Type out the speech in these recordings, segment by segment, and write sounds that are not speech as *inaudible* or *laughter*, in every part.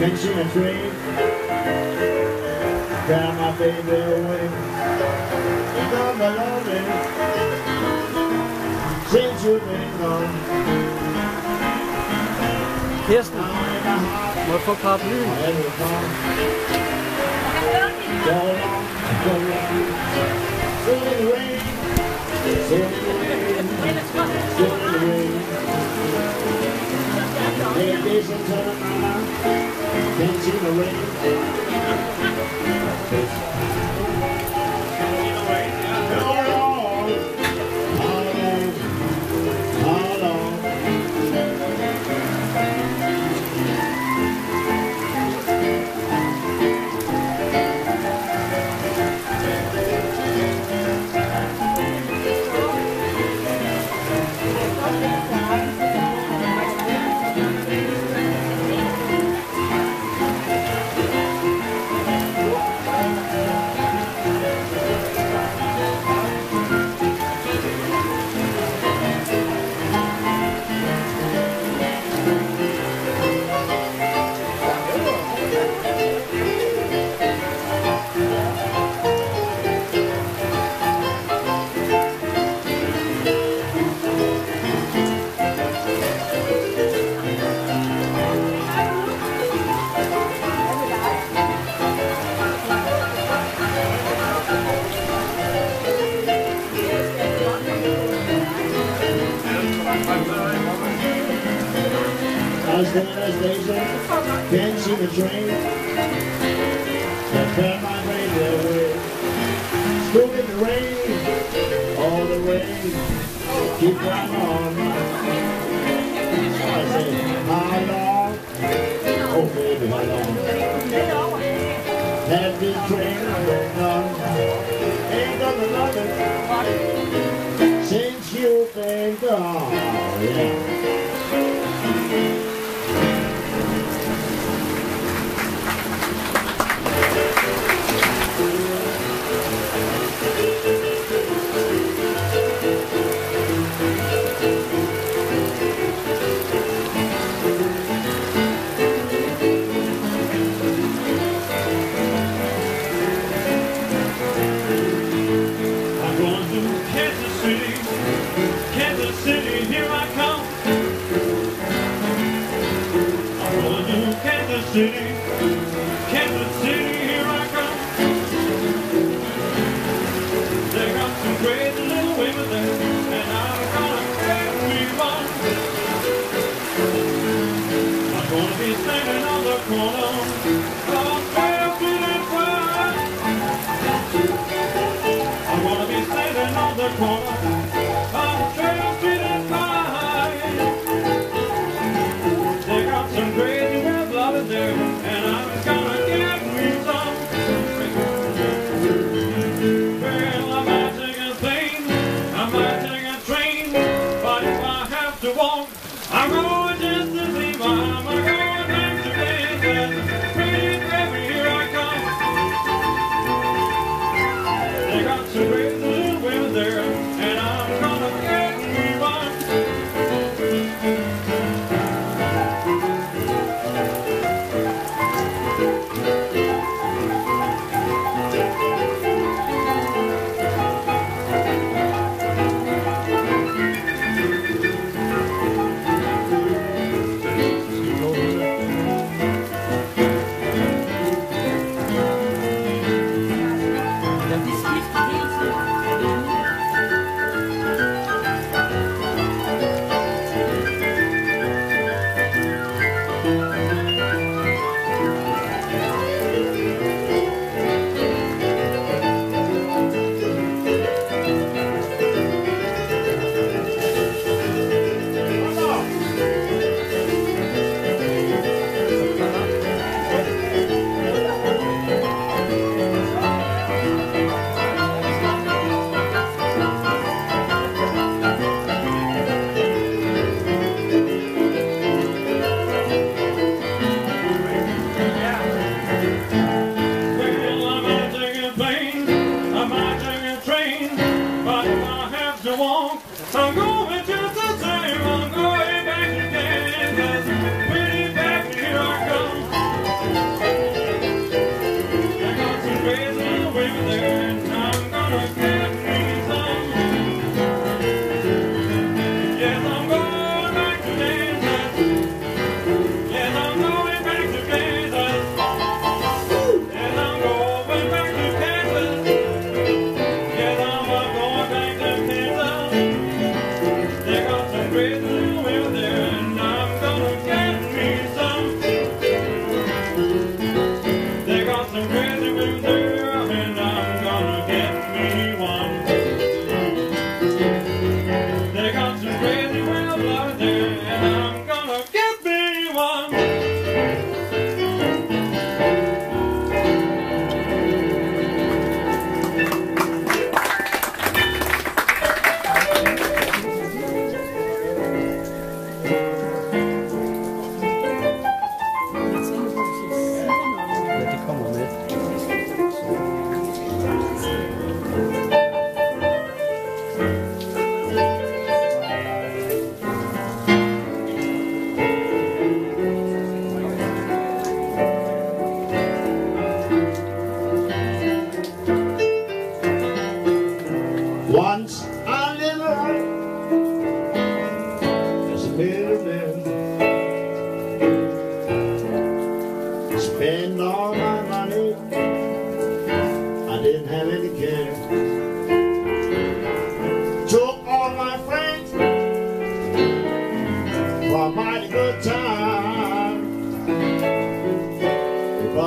catching a train down my baby away. You know my loving since you've been gone. Kirsten, Now in my heart, må jeg få paraplyen? I will come. Go along, go Sing in the rain, sing in Las Vegas, Daisy, Dancing the Dream, and turn my baby away. Still in the rain, all the rain, keep right on. I say, how long? Oh baby, how long? That this train ain't done, ain't done nothing since you've been gone. Yeah. I wanna be standing on the corner.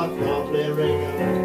But promptly Reagan,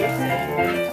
jeg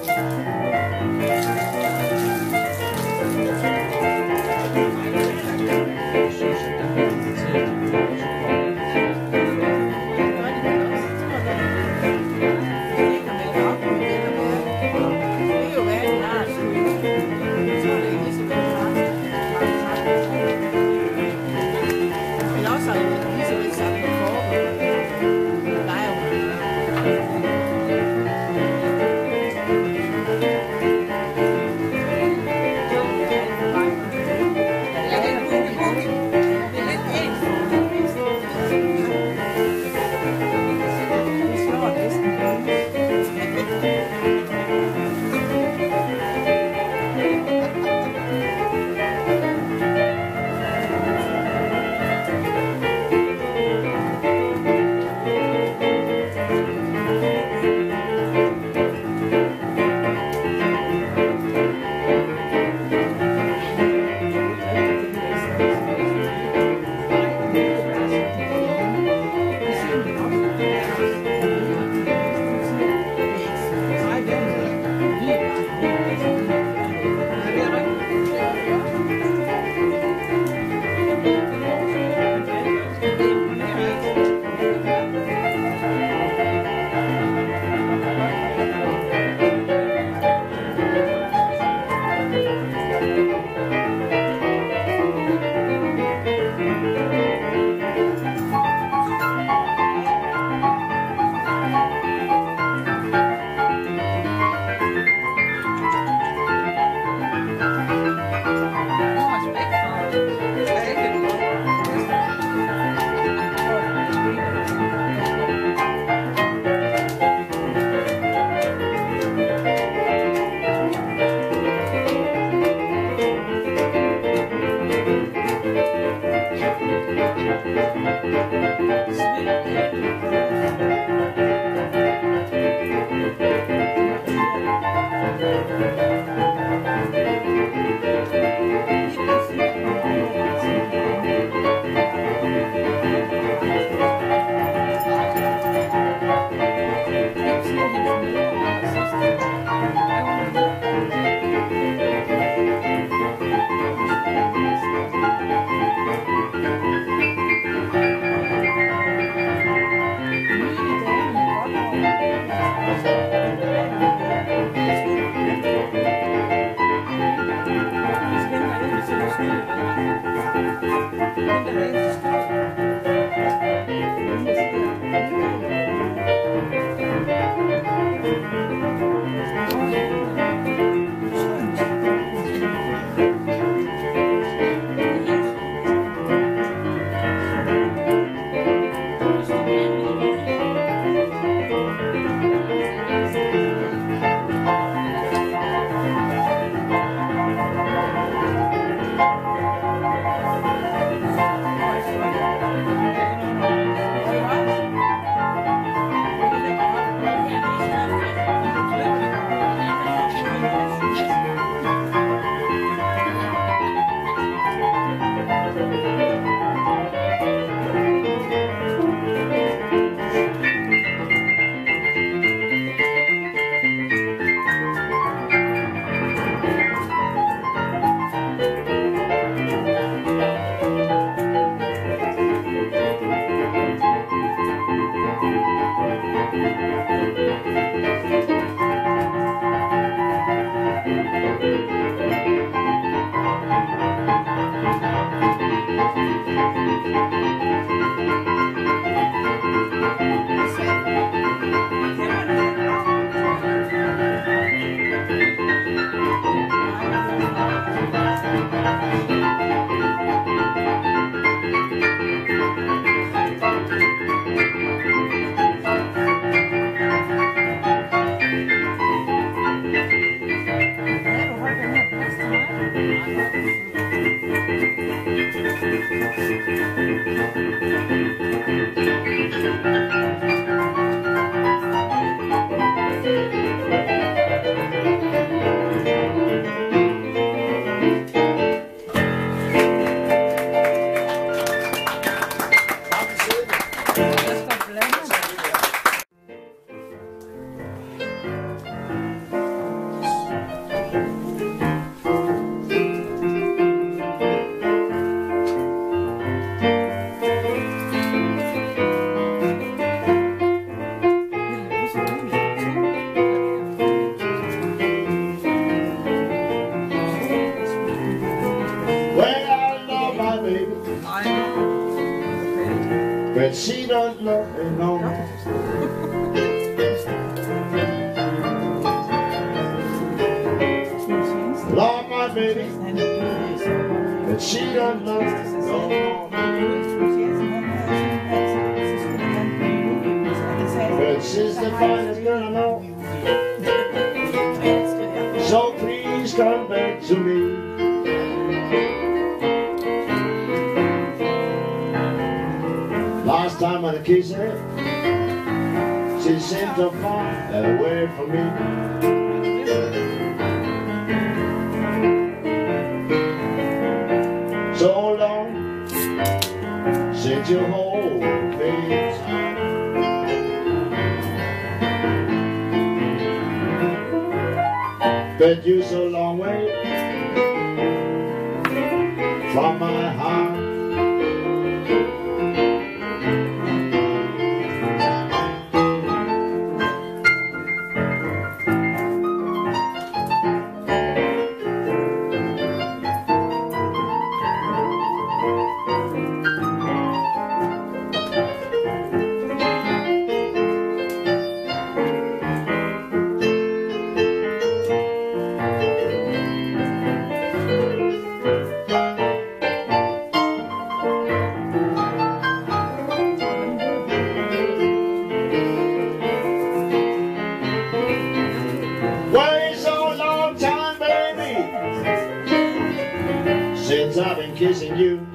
Kissing you.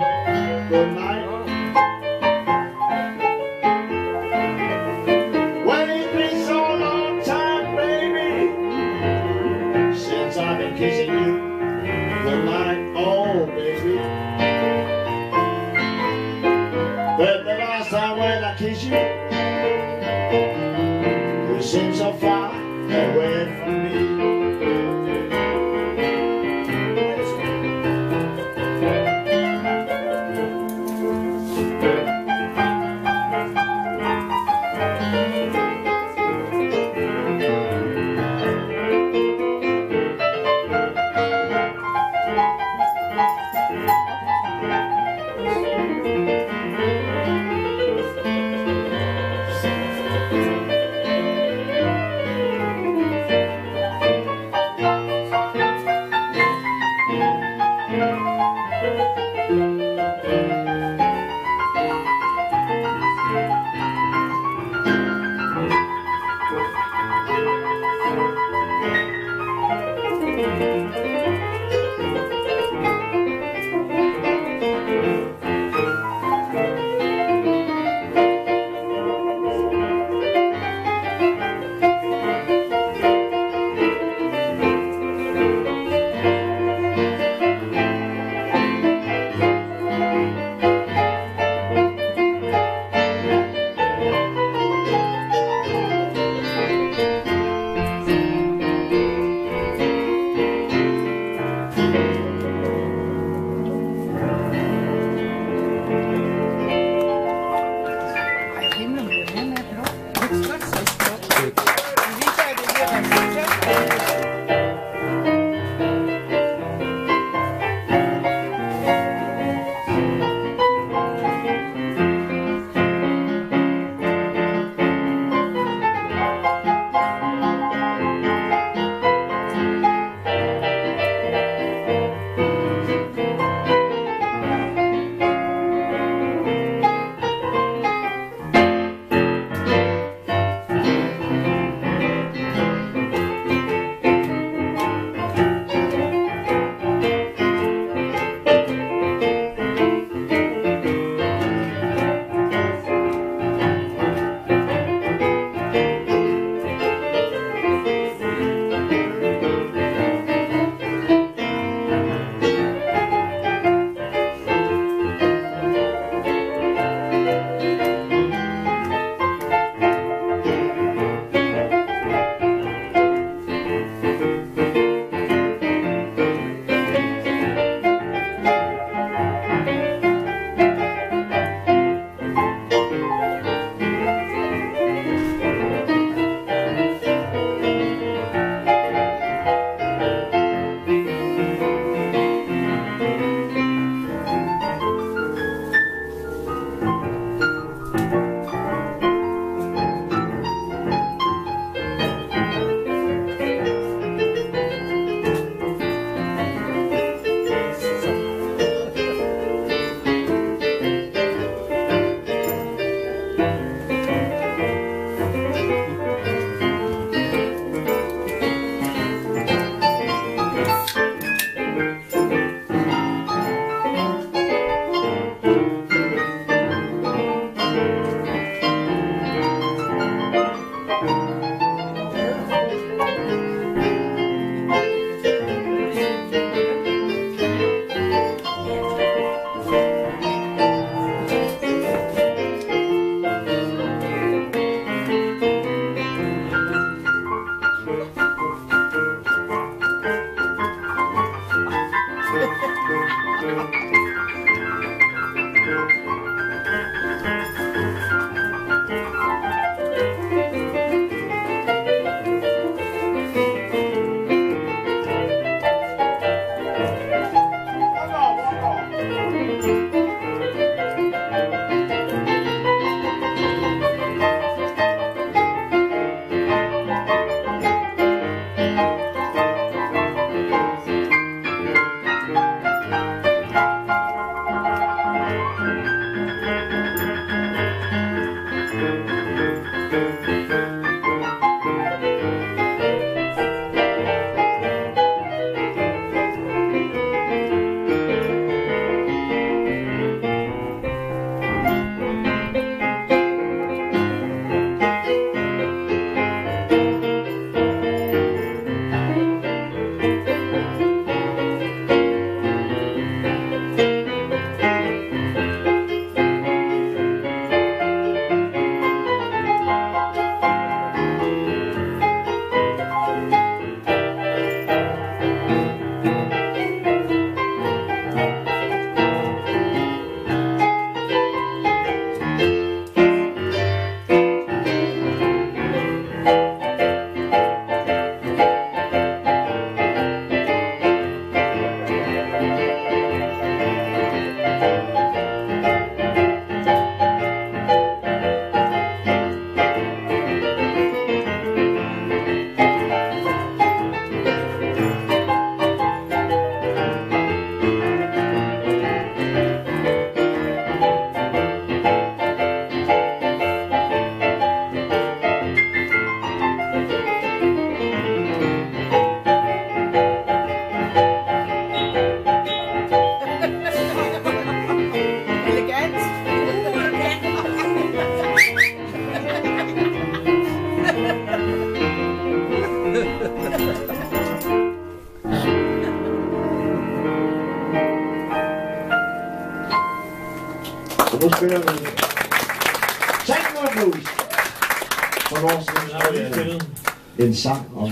sang om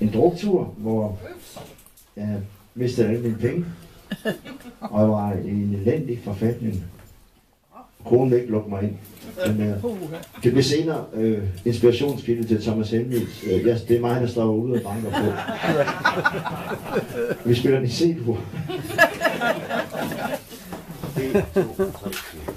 en druktur, hvor jeg mistede alle mine penge, og jeg var i en elendig forfatning. Konen ville ikke lukke mig ind. Men, øh, det blev senere øh, inspirationskilde til Thomas Helmich. Øh, yes, det er mig, der står ude og banker på. Vi spiller den i C-dur. 1, 2, 3, 4.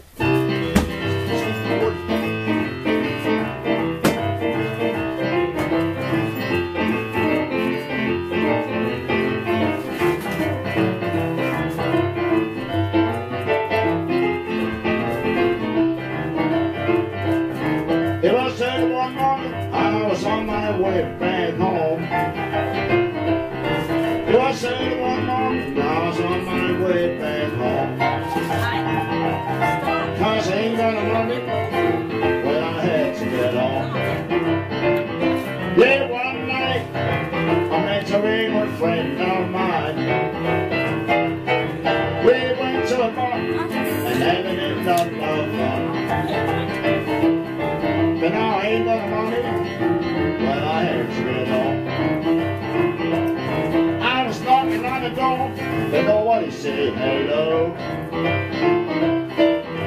Said hello.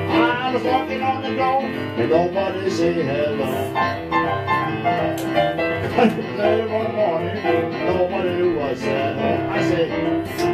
I was knocking on the door, and nobody said hello. *laughs* Early one morning, nobody was at home. I said,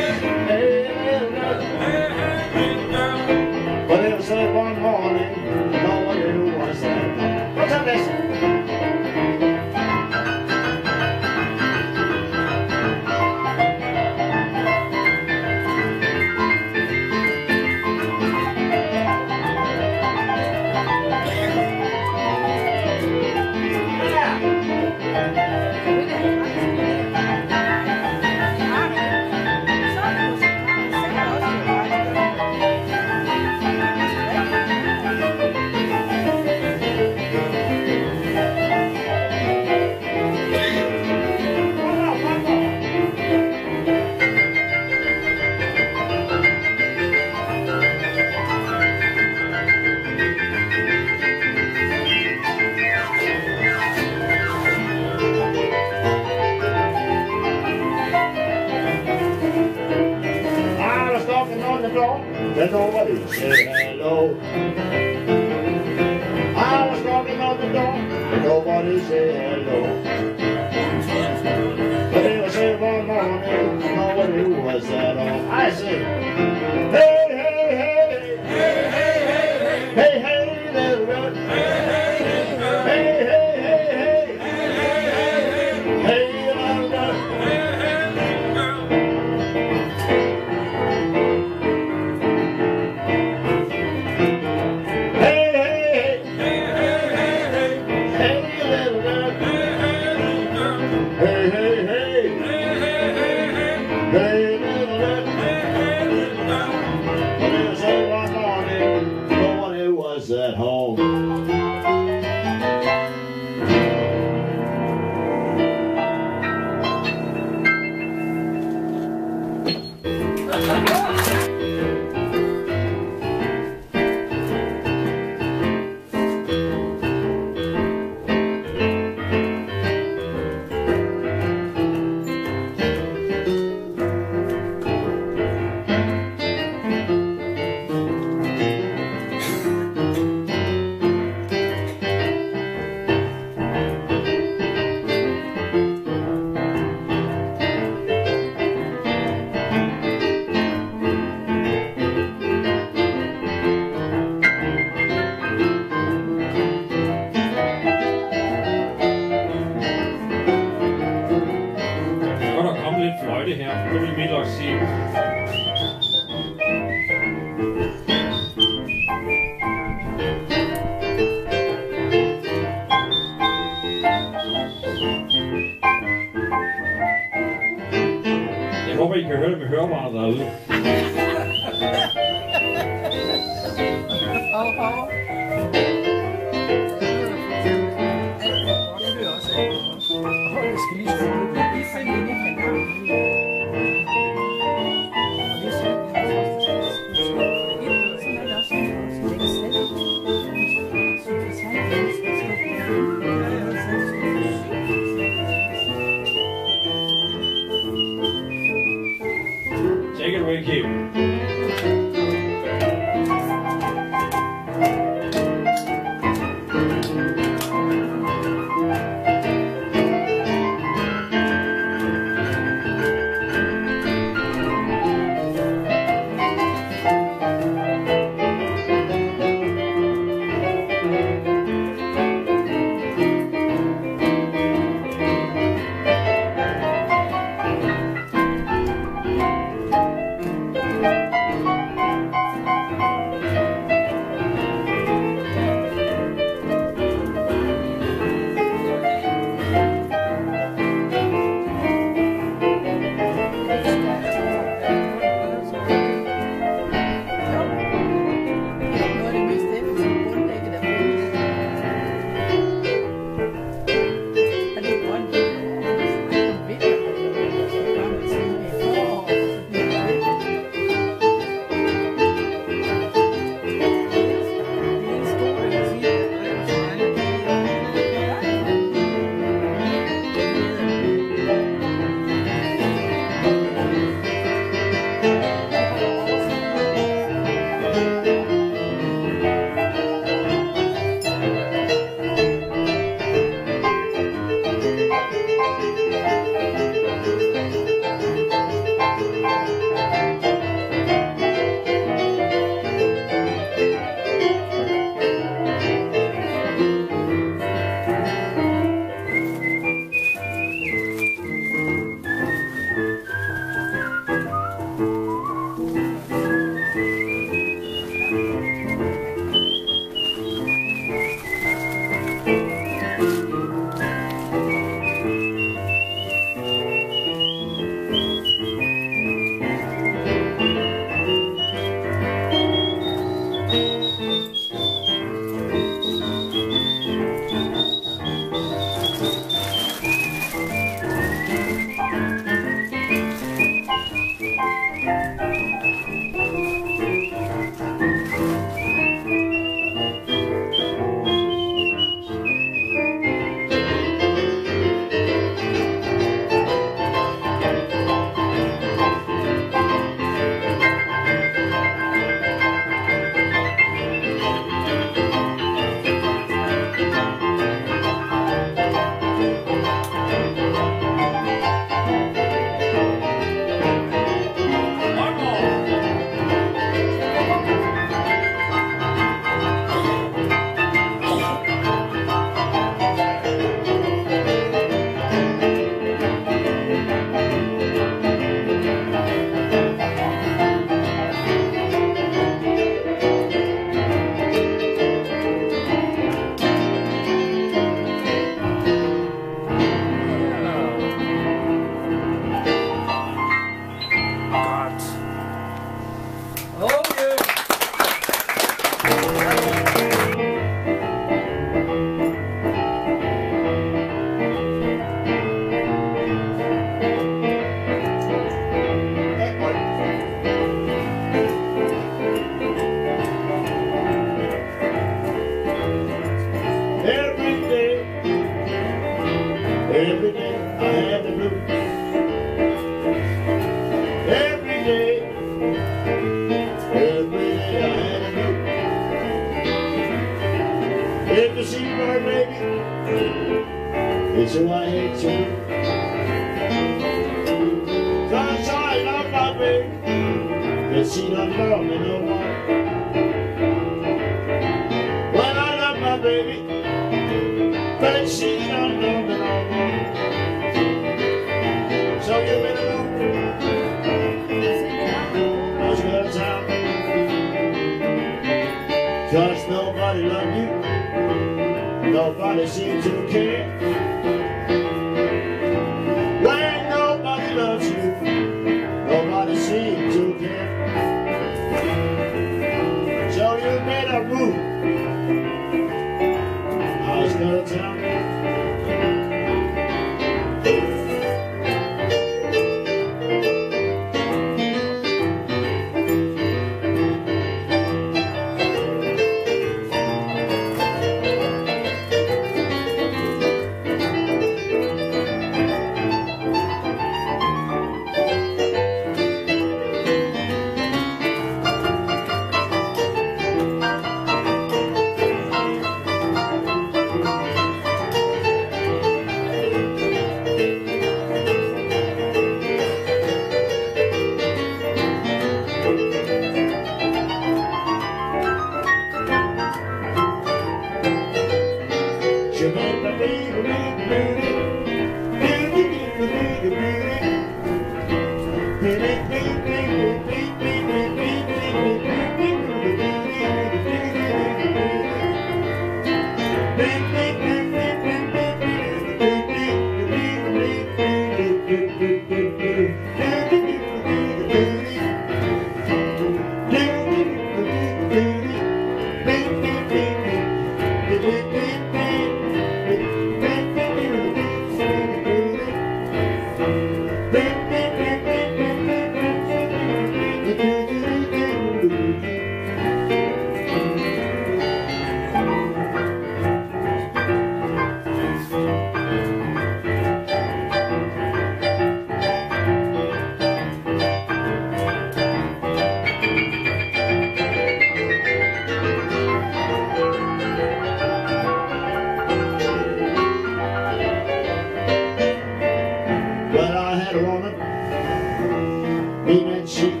that she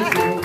Så fik